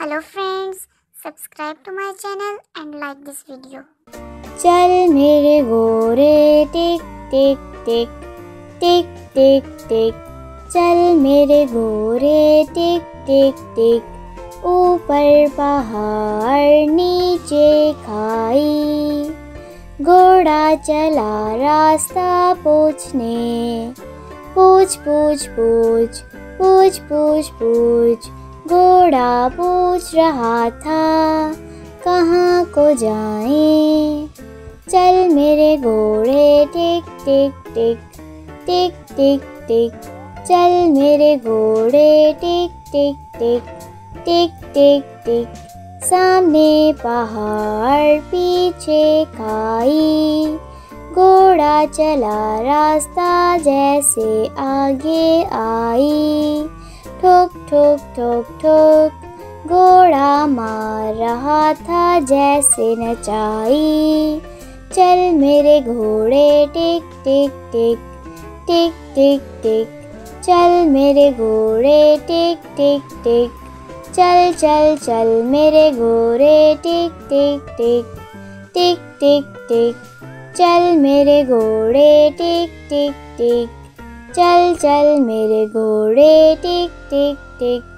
Hello friends subscribe to my channel and like this video. चल मेरे गोरे टिक टिक टिक टिक टिक टिक। चल मेरे गोरे टिक टिक टिक। ऊपर पहाड़ नीचे खाई। घोड़ा चला रास्ता पूछने। पूछ पूछ पूछ पूछ पूछ पूछ। घोड़ा पूछ रहा था कहाँ को जाए चल मेरे घोड़े टिक टिक टिक टिक टिक टिक चल मेरे घोड़े टिक टिक टिक टिक टिक टिक सामने पहाड़ पीछे खाई घोड़ा चला रास्ता जैसे आगे आई ठोक ठोक ठोक ठोक घोड़ा मार रहा था जैसे नचाई चल मेरे घोड़े, टिक टिक टिक। टिक टिक टिक। चल मेरे घोड़े, टिक टिक टिक। चल चल चल मेरे घोड़े, टिक टिक टिक। टिक टिक टिक। चल मेरे घोड़े, टिक टिक टिक। चल चल मेरे घोड़े टिक टिक टिक।